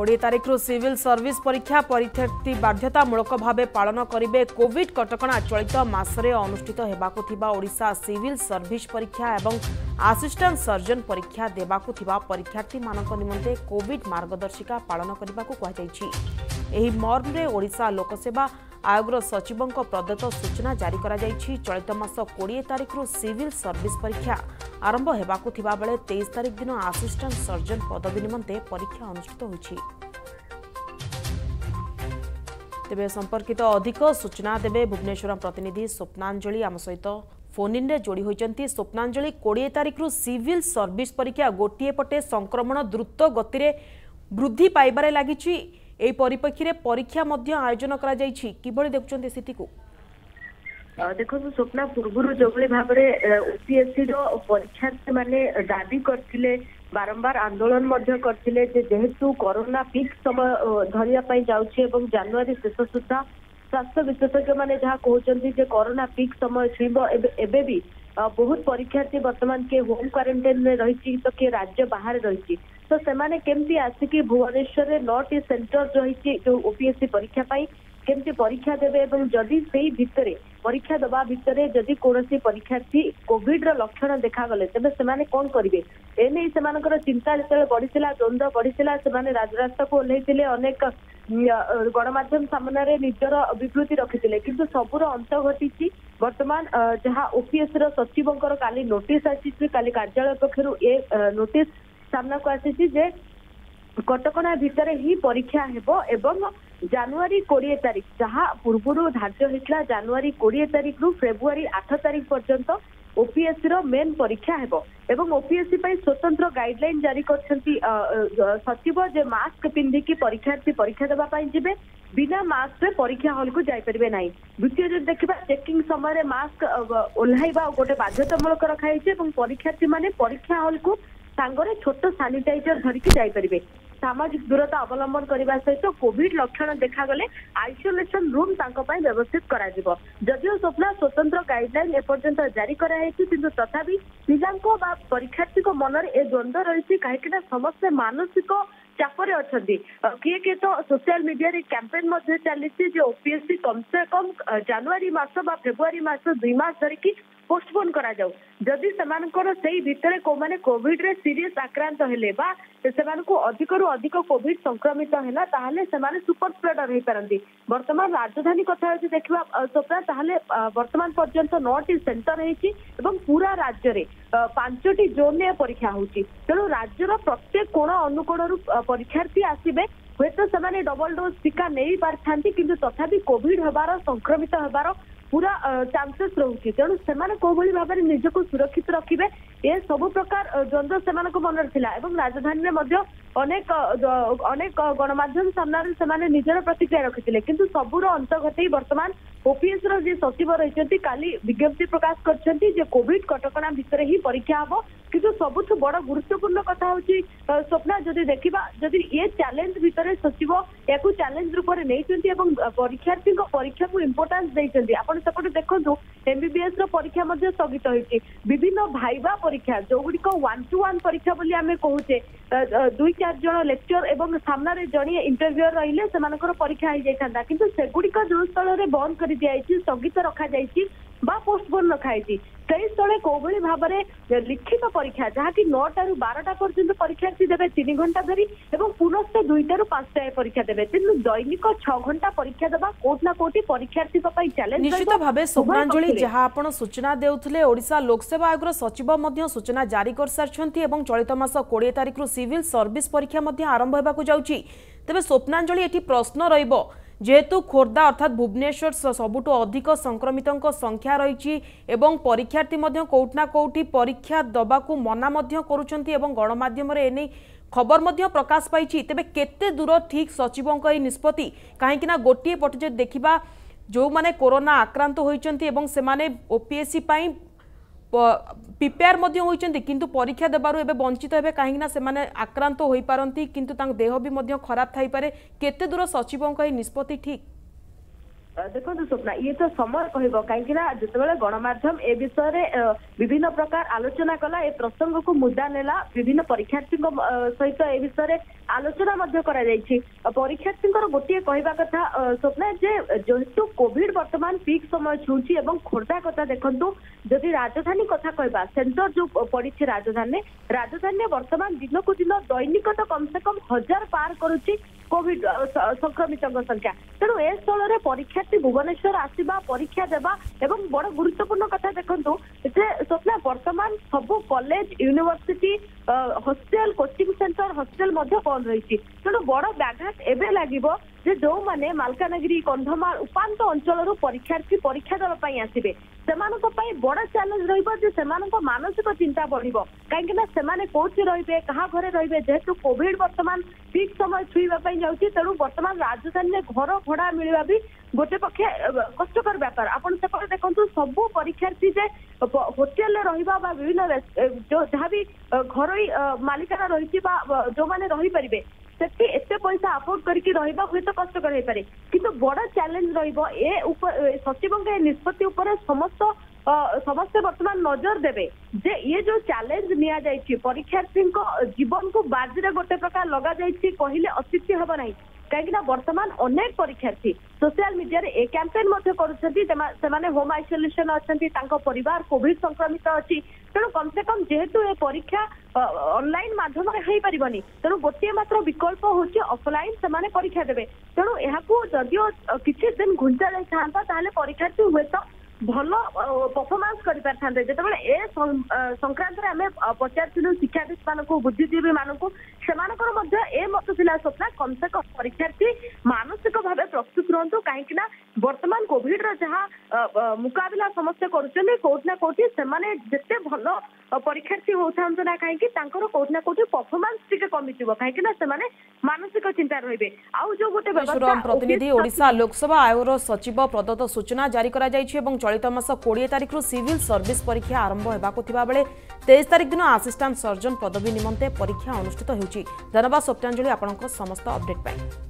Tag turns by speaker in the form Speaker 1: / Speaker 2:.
Speaker 1: কোড়িয়ে তারিখর civil service পরীক্ষা পরীক্ষার্থী বাধ্যতামূলক ভাবে পালন করবে কোভিড কটকা চলিত মাসে অনুষ্ঠিত হওয়া ওড়শা সিভিল সর্ভিস পরীক্ষা এবং আসিষ্টাট সর্জন পরীক্ষা দেওয়া পরীক্ষার্থী নিমন্তে কোভিড মার্গদর্শিকা পালন করা কুহযাই এই মর্মে ওড়শা লোকসেবা আয়োগর সচিবঙ্ প্রদত্ত সূচনা জারি করা চলিত মাস কোড়িয়ে তারিখর সিভিল সর্ভিস পরীক্ষা আরম্ভ ହେବାକୁ ଥିବାବେଳେ ତେଇଶ ତାରିଖ ଦିନ ଆସିଷ୍ଟାଣ୍ଟ ସର୍ଜନ ପଦବୀ ନିମନ୍ତେ ପରୀକ୍ଷା ଅନୁଷ୍ଠିତ ହୋଇଛି ତେବେ ସମ୍ପର୍କିତ ଅଧିକ ସୂଚନା ଦେବେ ଭୁବନେଶ୍ୱର ପ୍ରତିନିଧି ସ୍ୱପ୍ନାଞ୍ଜଳି ଆମ ସହିତ ফোনিনে যোড়ি হয়েছেন স্বপ্নাঞ্জলি কোড়িয়ে তারিখর সিভিল সর্ভিস পরীক্ষা গোটিয়ে পটে সংক্রমণ দ্রুত গতিরে বৃদ্ধি পাইবার লাগিছি এই পরিপ্রেক্ষী পরীক্ষা মধ্য আয়োজন করা যাই কিভাবে দেখুছেন স্থিতিকে
Speaker 2: ଦେଖନ୍ତୁ ସ୍ୱପ୍ନା ପୂର୍ବରୁ ଯେଉଁଭଳି ଭାବରେ ଓପିଏସ୍ସିର ପରୀକ୍ଷାର୍ଥୀମାନେ ଦାବି କରିଥିଲେ ବାରମ୍ବାର ଆନ୍ଦୋଳନ ମଧ୍ୟ କରିଥିଲେ ଯେ ଯେହେତୁ କରୋନା ପିକ୍ ସମୟ ଧରିବା ପାଇଁ ଯାଉଛି ଏବଂ ଜାନୁଆରୀ ଶେଷ ସୁଦ୍ଧା ସ୍ୱାସ୍ଥ୍ୟ ବିଶେଷଜ୍ଞମାନେ ଯାହା କହୁଛନ୍ତି ଯେ କରୋନା ପିକ୍ ସମୟ ଛୁଇଁବ ଏବେ ଏବେ ବି ବହୁତ ପରୀକ୍ଷାର୍ଥୀ ବର୍ତ୍ତମାନ କିଏ ହୋମ୍ କ୍ୱାରେଣ୍ଟାଇନରେ ରହିଛି ତ କିଏ ରାଜ୍ୟ ବାହାରେ ରହିଛି ତ ସେମାନେ କେମିତି ଆସିକି ଭୁବନେଶ୍ୱରରେ ନଅଟି ସେଣ୍ଟର ରହିଛି ଯୋଉ ଓପିଏସ୍ସି ପରୀକ୍ଷା ପାଇଁ କେମିତି ପରୀକ୍ଷା ଦେବେ ଏବଂ ଯଦି ସେଇ ଭିତରେ পরীক্ষা দেবা ভিতরে যদি কৌশি পরীক্ষার্থী কোভিড লক্ষণ দেখাগলে তেমনি সে কম করবে এনে সে চিন্তা যেত বড়া দ্বন্দ্ব বড়া সে রাজরাস্তাকে ওহ্লাইলে অনেক ଗଣମାଧ୍ୟମ ସାମ୍ନାରେ ନିଜର ବିବୃତ୍ତି ରଖିଥିଲେ କିନ୍ତୁ ସବୁର ଅନ୍ତ ଘଟିଛି ବର୍ତ୍ତମାନ ଯାହା ଓପିଏସ୍ ର ସଚିବଙ୍କର କାଲି ନୋଟିସ୍ ଆସିଛି କାଲି କାର୍ଯ୍ୟାଳୟ ପକ୍ଷରୁ ଏ ନୋଟିସ୍ ସାମ୍ନାକୁ ଆସିଛି ଯେ କଟକଣା ଭିତରେ ହିଁ ପରୀକ୍ଷା ହେବ ଏବଂ ଜାନୁଆରୀ କୋଡିଏ ତାରିଖ ଯାହା ପୂର୍ବରୁ ଧାର୍ଯ୍ୟ ହେଇଥିଲା ଜାନୁଆରୀ କୋଡିଏ ତାରିଖରୁ ଫେବୃଆରୀ ଆଠ ତାରିଖ ପର୍ଯ୍ୟନ୍ତ ଓପିଏସସି ର ମେନ୍ ପରୀକ୍ଷା ହେବ ଏବଂ ଓପିଏସସି ପାଇଁ ସ୍ୱତନ୍ତ୍ର ଗାଇଡଲାଇନ ଜାରି କରିଛନ୍ତି ସଚିବ ଯେ ମାସ୍କ ପିନ୍ଧିକି ପରୀକ୍ଷାର୍ଥୀ ପରୀକ୍ଷା ଦେବା ପାଇଁ ଯିବେ ବିନା ମାସ୍କରେ ପରୀକ୍ଷା ହଲ୍କୁ ଯାଇପାରିବେ ନାହିଁ ଦ୍ୱିତୀୟ ଯଦି ଦେଖିବା ଚେକିଂ ସମୟରେ ମାସ୍କ ଓହ୍ଲାଇବା ଗୋଟେ ବାଧ୍ୟତାମୂଳକ ରଖାଯାଇଛି ଏବଂ ପରୀକ୍ଷାର୍ଥୀମାନେ ପରୀକ୍ଷା ହଲ୍କୁ ସାଙ୍ଗରେ ଛୋଟ ସାନିଟାଇଜର ଧରିକି ଯାଇପାରିବେ ସାମାଜିକ ଦୂରତା ଅବଲମ୍ବନ କରିବା ସହିତ କୋଭିଡ ଲକ୍ଷଣ ଦେଖାଗଲେ ଆଇସୋଲେସନ ରୁମ୍ ତାଙ୍କ ପାଇଁ ବ୍ୟବସ୍ଥିତ କରାଯିବ ଯଦିଓ ସ୍ୱପ୍ନା ସ୍ୱତନ୍ତ୍ର ଗାଇଡଲାଇନ ଏପର୍ଯ୍ୟନ୍ତ ଜାରି କରାଯାଇଛି କିନ୍ତୁ ତଥାପି ପିଲାଙ୍କ ବା ପରୀକ୍ଷାର୍ଥୀଙ୍କ ମନରେ ଏ ଦ୍ୱନ୍ଦ୍ୱ ରହିଛି କାହିଁକି ନା ସମସ୍ତେ ମାନସିକ ଚାପରେ ଅଛନ୍ତି କିଏ କିଏ ତ ସୋସିଆଲ ମିଡିଆରେ କ୍ୟାମ୍ପେନ୍ ମଧ୍ୟ ଚାଲିଛି ଯେ ଓପିଏସସି କମ୍ ସେ କମ୍ ଜାନୁଆରୀ ମାସ ବା ଫେବୃଆରୀ ମାସ ଦୁଇ ମାସ ଧରିକି ପୋଷ୍ଟପୋନ କରାଯାଉ ଯଦି ସେମାନଙ୍କର ସେଇ ଭିତରେ କୋଉମାନେ କୋଭିଡରେ ସିରିୟସ୍ ଆକ୍ରାନ୍ତ ହେଲେ ବା ସେମାନଙ୍କୁ ଅଧିକରୁ ଅଧିକ କୋଭିଡ ସଂକ୍ରମିତ ହେଲା ତାହେଲେ ସେମାନେ ସୁପର ସ୍ପ୍ରେଡର ହେଇପାରନ୍ତି ବର୍ତ୍ତମାନ ରାଜଧାନୀ କଥା ହେଉଛି ଦେଖିବା ସ୍ୱପ୍ନା ତାହେଲେ ବର୍ତ୍ତମାନ ପର୍ଯ୍ୟନ୍ତ ନଅଟି ସେଣ୍ଟର ହେଇଛି ଏବଂ ପୁରା ରାଜ୍ୟରେ ପାଞ୍ଚଟି ଜୋନରେ ପରୀକ୍ଷା ହେଉଛି ତେଣୁ ରାଜ୍ୟର ପ୍ରତ୍ୟେକ କୋଣ ଅନୁକୋଣରୁ ପରୀକ୍ଷାର୍ଥୀ ଆସିବେ ହୁଏତ ସେମାନେ ଡବଲ ଡୋଜ ଟିକା ନେଇ ପାରିଥାନ୍ତି କିନ୍ତୁ ତଥାପି କୋଭିଡ ହେବାର ସଂକ୍ରମିତ ହେବାର पूरा ଚାନ୍ସେସ୍ ରହୁଛି ତେଣୁ ସେମାନେ କୋଉଭଳି ଭାବରେ ନିଜକୁ ସୁରକ୍ଷିତ ରଖିବେ ଏ ସବୁ ପ୍ରକାର ଦ୍ୱନ୍ଦ୍ୱ ସେମାନଙ୍କ ମନରେ ଥିଲା ଏବଂ ରାଜଧାନୀରେ ମଧ୍ୟ ଅନେକ ଅନେକ ଗଣମାଧ୍ୟମ ସାମ୍ନାରେ ସେମାନେ ନିଜର ପ୍ରତିକ୍ରିୟା ରଖିଥିଲେ କିନ୍ତୁ ସବୁର ଅନ୍ତ ଘଟେଇ ବର୍ତ୍ତମାନ ଓପିଏସ୍ ର ଯିଏ ସଚିବ ରହିଛନ୍ତି କାଲି ବିଜ୍ଞପ୍ତି ପ୍ରକାଶ କରିଛନ୍ତି ଯେ କୋଭିଡ କଟକଣା ଭିତରେ ହିଁ ପରୀକ୍ଷା ହବ କିନ୍ତୁ ସବୁଠୁ ବଡ ଗୁରୁତ୍ୱପୂର୍ଣ୍ଣ କଥା ହଉଛି ସ୍ୱପ୍ନା ଯଦି ଦେଖିବା ଯଦି ଏ ଚ୍ୟାଲେଞ୍ଜ ଭିତରେ ସଚିବ ଏହାକୁ ଚ୍ୟାଲେଞ୍ଜ ରୂପରେ ନେଇଛନ୍ତି ଏବଂ ପରୀକ୍ଷାର୍ଥୀଙ୍କ ପରୀକ୍ଷାକୁ ଇମ୍ପୋର୍ଟାନ୍ସ ଦେଇଛନ୍ତି ଆପଣ ସେପଟେ ଦେଖନ୍ତୁ ଏମବିବିଏସ୍ ର ପରୀକ୍ଷା ମଧ୍ୟ ସ୍ଥଗିତ ହୋଇଛି ବିଭିନ୍ନ ଭାଇବା ପରୀକ୍ଷା ଯୋଉଗୁଡିକ ୱାନ୍ ଟୁ ୱାନ୍ ପରୀକ୍ଷା ବୋଲି ଆମେ କହୁଛେ ଦୁଇ ଚାରି ଜଣ ଲେକ୍ଚର ଏବଂ ସାମ୍ନାରେ ଜଣିଏ ଇଣ୍ଟରଭ୍ୟୁର ରହିଲେ ସେମାନଙ୍କର ପରୀକ୍ଷା ହେଇଯାଇଥାନ୍ତା କିନ୍ତୁ ସେଗୁଡିକ ଯୋଉ ସ୍ଥଳରେ ବନ୍ଦ କରି ଦିଆଯାଇଛି ସ୍ଥଗିତ ରଖାଯାଇଛି ବା ପୋଷ୍ଟପୋନ୍ ରଖାଯାଇଛି ସେହି ସ୍ଥଳେ କୋଭଳି ଭାବରେ ଲିଖିତ ପରୀକ୍ଷା ଯାହାକି ନଅଟାରୁ ବାରଟା ପର୍ଯ୍ୟନ୍ତ ପରୀକ୍ଷାର୍ଥୀ ଦେବେ ତିନି ଘଣ୍ଟା ଧରି ଏବଂ ପୁନଶ୍ଚ ଦୁଇଟାରୁ ପାଞ୍ଚଟା ପରୀକ୍ଷା ଦେବେ ତେଣୁ ଦୈନିକ ଛଅ ଘଣ୍ଟା ପରୀକ୍ଷା ଦେବା କୋଉଠି ନା କୋଉଠି ପରୀକ୍ଷାର୍ଥୀଙ୍କ ପାଇଁ ଚ୍ୟାଲେଞ୍ଜ
Speaker 1: ନିଶ୍ଚିତ ଭାବେ ଶୋଭାଞ୍ଜଳି ଯାହା ଆପଣ ସୂଚନା ଦେଉଥିଲେ ଓଡ଼ିଶା ଲୋକସେବା ଆୟୋଗର ସଚିବ ମଧ୍ୟ ସୂଚନା ଜାରି କରିସାରିଛନ୍ତି ଏବଂ ଚଳିତ ମାସ କୋଡ଼ିଏ ତାରିଖରୁ ସିଭିଲ୍ ସର୍ଭିସ୍ ପରୀକ୍ଷା ମଧ୍ୟ ଆରମ୍ଭ ହେବାକୁ ଯାଉଛି ତେବେ ସ୍ୱପ୍ନାଞ୍ଜଳି ଏଠି ପ୍ରଶ୍ନ ରହିବ যেহেতু খোর্ধা অর্থাৎ ভুবনেশ্বর সবুঠু অধিক সংক্রমিত সংখ্যা রয়েছে এবং পরীক্ষার্থী মধ্যে কোটি না কোটি পরীক্ষা দেওয়া মনা করছেন এবং গণমাধ্যমে এনে খবর মধ্য প্রকাশ পাইছি তবে কেতে দূর ঠিক সচিব এই নিষ্পতি না গোটিয়ে পটে যদি দেখা যে করোনা আক্রান্ত হয়েছেন এবং সেমানে ওপিএসসি প্রিপেয়ার মধ্যে হয়েছেন কিন্তু পরীক্ষা দেবার এবার বঞ্চিত হবে কিনা সে আক্রান্ত হয়ে পাঁচ কিন্তু তাঁর দেহ বি খারাপ থাইপরে কেতে দূর সচিবঙ্ক এই নিষ্পতি
Speaker 2: ঠিক ଦେଖନ୍ତୁ ସ୍ୱପ୍ନା ଇଏ ତ ସମୟ କହିବ କାହିଁକି ନା ଯେତେବେଳେ ଗଣମାଧ୍ୟମ ଏ ବିଷୟରେ ବିଭିନ୍ନ ପ୍ରକାର ଆଲୋଚନା କଲା ଏ ପ୍ରସଙ୍ଗକୁ ମୁଦ୍ଦା ନେଲା ବିଭିନ୍ନ ପରୀକ୍ଷାର୍ଥୀଙ୍କ ସହିତ ଏ ବିଷୟରେ ଆଲୋଚନା ମଧ୍ୟ କରାଯାଇଛି ପରୀକ୍ଷାର୍ଥୀଙ୍କର ଗୋଟିଏ କହିବା କଥା ସ୍ୱପ୍ନା ଯେ ଯେହେତୁ କୋଭିଡ ବର୍ତ୍ତମାନ ପିକ୍ ସମୟ ଛୁଉଛି ଏବଂ ଖୋର୍ଦ୍ଧା କଥା ଦେଖନ୍ତୁ ଯଦି ରାଜଧାନୀ କଥା କହିବା ସେଣ୍ଟର ଯୋଉ ପଡିଛି ରାଜଧାନୀରେ ରାଜଧାନୀରେ ବର୍ତ୍ତମାନ ଦିନକୁ ଦିନ ଦୈନିକ ତ କମ୍ ସେ କମ୍ ହଜାର ପାର କରୁଛି କୋଭିଡ ସଂକ୍ରମିତଙ୍କ ସଂଖ୍ୟା ତେଣୁ ଏ ସ୍ଥଳରେ ପରୀକ୍ଷାର୍ଥୀ ଭୁବନେଶ୍ୱର ଆସିବା ପରୀକ୍ଷା ଦେବା ଏବଂ ବଡ ଗୁରୁତ୍ୱପୂର୍ଣ୍ଣ କଥା ଦେଖନ୍ତୁ ଯେ ସ୍ୱପ୍ନା ବର୍ତ୍ତମାନ ସବୁ college university hostel coaching centre hostel ମଧ୍ୟ ବନ୍ଦ ରହିଛି ତେଣୁ ବଡ ବ୍ୟାଘାତ ଏବେ ଲାଗିବ ଯେ ଯୋଉମାନେ ମାଲକାନଗିରି କନ୍ଧମାଳ ଉପାନ୍ତ ଅଞ୍ଚଳରୁ ପରୀକ୍ଷାର୍ଥୀ ପରୀକ୍ଷା ଦେବା ପାଇଁ ଆସିବେ ସେମାନଙ୍କ ପାଇଁ ବଡ ଚ୍ୟାଲେଞ୍ଜ ରହିବ ଯେ ସେମାନଙ୍କ ମାନସିକ ଚିନ୍ତା ବଢିବ କାହିଁକି ନା ସେମାନେ କୋଉଠି ରହିବେ କାହା ଘରେ ରହିବେ ଯେହେତୁ କୋଭିଡ ବର୍ତ୍ତମାନ ଠିକ ସମୟ ଛୁଇଁବା ପାଇଁ ଯାଉଛି ତେଣୁ ବର୍ତ୍ତମାନ ରାଜଧାନୀରେ ଘର ଭଡା ମିଳିବା ବି ଗୋଟେ ପକ୍ଷେ କଷ୍ଟକର ବ୍ୟାପାର ଆପଣ ସେପଟେ ଦେଖନ୍ତୁ ସବୁ ପରୀକ୍ଷାର୍ଥୀ ଯେ ହୋଟେଲରେ ରହିବା ବା ବିଭିନ୍ନ ଯାହା ବି ଘରୋଇ ମାଲିକାନା ରହିଛି ବା ଯୋଉମାନେ ରହିପାରିବେ ସେଠି ଏତେ ପଇସା ଆଫୋର୍ଡ କରିକି ରହିବା ହୁଏତ କଷ୍ଟକର ହେଇପାରେ କିନ୍ତୁ ବଡ ଚ୍ୟାଲେଞ୍ଜ ରହିବ ଏ ସଚିବଙ୍କ ଏ ନିଷ୍ପତ୍ତି ଉପରେ ସମସ୍ତ ସମସ୍ତେ ବର୍ତ୍ତମାନ ନଜର ଦେବେ ଯେ ଇଏ ଯୋଉ ଚ୍ୟାଲେଞ୍ଜ ନିଆଯାଇଛି ପରୀକ୍ଷାର୍ଥୀଙ୍କ ଜୀବନକୁ ବାଜିରେ ଗୋଟେ ପ୍ରକାର ଲଗାଯାଇଛି କହିଲେ ଅତିଥି ହେବ ନାହିଁ କାହିଁକିନା ବର୍ତ୍ତମାନ ଅନେକ ପରୀକ୍ଷାର୍ଥୀ ସୋସିଆଲ ମିଡିଆରେ ଏ କ୍ୟାମ୍ପେନ୍ ମଧ୍ୟ କରୁଛନ୍ତି ସେମାନେ ହୋମ୍ ଆଇସୋଲେସନ ଅଛନ୍ତି ତାଙ୍କ ପରିବାର କୋଭିଡ ସଂକ୍ରମିତ ଅଛି ତେଣୁ କମସେ କମ ଯେହେତୁ ଏ ପରୀକ୍ଷା ଅନଲାଇନ ମାଧ୍ୟମରେ ହେଇପାରିବନି ତେଣୁ ଗୋଟିଏ ମାତ୍ର ବିକଳ୍ପ ହଉଛି ଅଫଲାଇନ ସେମାନେ ପରୀକ୍ଷା ଦେବେ ତେଣୁ ଏହାକୁ ଯଦିଓ କିଛି ଦିନ ଘୁଞ୍ଚା ଯାଇଥାନ୍ତା ତାହେଲେ ପରୀକ୍ଷାର୍ଥୀ ହୁଏତ ଭଲ ପରଫର୍ମାନ୍ସ କରିପାରିଥାନ୍ତେ ଯେତେବେଳେ ଏ ସଂକ୍ରାନ୍ତରେ ଆମେ ପଚାରିଥିଲୁ ଶିକ୍ଷାବିତ ମାନଙ୍କୁ ବୁଦ୍ଧିଜୀବୀ ମାନଙ୍କୁ ସେମାନଙ୍କର ମଧ୍ୟ ଏ ମତ ଥିଲା ସ୍ୱପ୍ନା କମ୍ସେ କମ୍ ପରୀକ୍ଷାର୍ଥୀ ମାନସିକ ଭାବେ ପ୍ରସ୍ତୁତ ରୁହନ୍ତୁ କାହିଁକି ନା ବର୍ତ୍ତମାନ କୋଭିଡର ଯାହା ମୁକାବିଲା ସମସ୍ତେ କରୁଛନ୍ତି କୋଉଠି ନା କୋଉଠି ସେମାନେ ଯେତେ ଭଲ ପରୀକ୍ଷାର୍ଥୀ ହଉଥାନ୍ତୁ ନା କାହିଁକି ତାଙ୍କର କୋଉଠି ନା କୋଉଠି ପରଫର୍ମାନ୍ସ ଟିକେ କମିଯିବ କାହିଁକି ନା ସେମାନେ ମାନସିକ ଚିନ୍ତା ରହିବେ ଆଉ ଯୋଉ ଗୋଟେ
Speaker 1: ପ୍ରତିନିଧି ଓଡ଼ିଶା ଲୋକସଭା ଆୟୋଗର ସଚିବ ପ୍ରଦତ୍ତ ସୂଚନା ଜାରି କରାଯାଇଛି ଏବଂ ଚଳିତ ମାସ କୋଡ଼ିଏ ତାରିଖରୁ ସିଭିଲ ସର୍ଭିସ ପରୀକ୍ଷା ଆରମ୍ଭ ହେବାକୁ ଥିବାବେଳେ ତେଇଶ ତାରିଖ ଦିନ ଆସିଷ୍ଟାଣ୍ଟ ସର୍ଜନ ପଦବୀ ନିମନ୍ତେ ପରୀକ୍ଷା ଅନୁଷ୍ଠିତ ହେଉଛି ଧନ୍ୟବାଦ ସତ୍ୟାଞ୍ଜଳି ଆପଣଙ୍କ ସମସ୍ତ ଅପଡେଟ୍ ପାଇଁ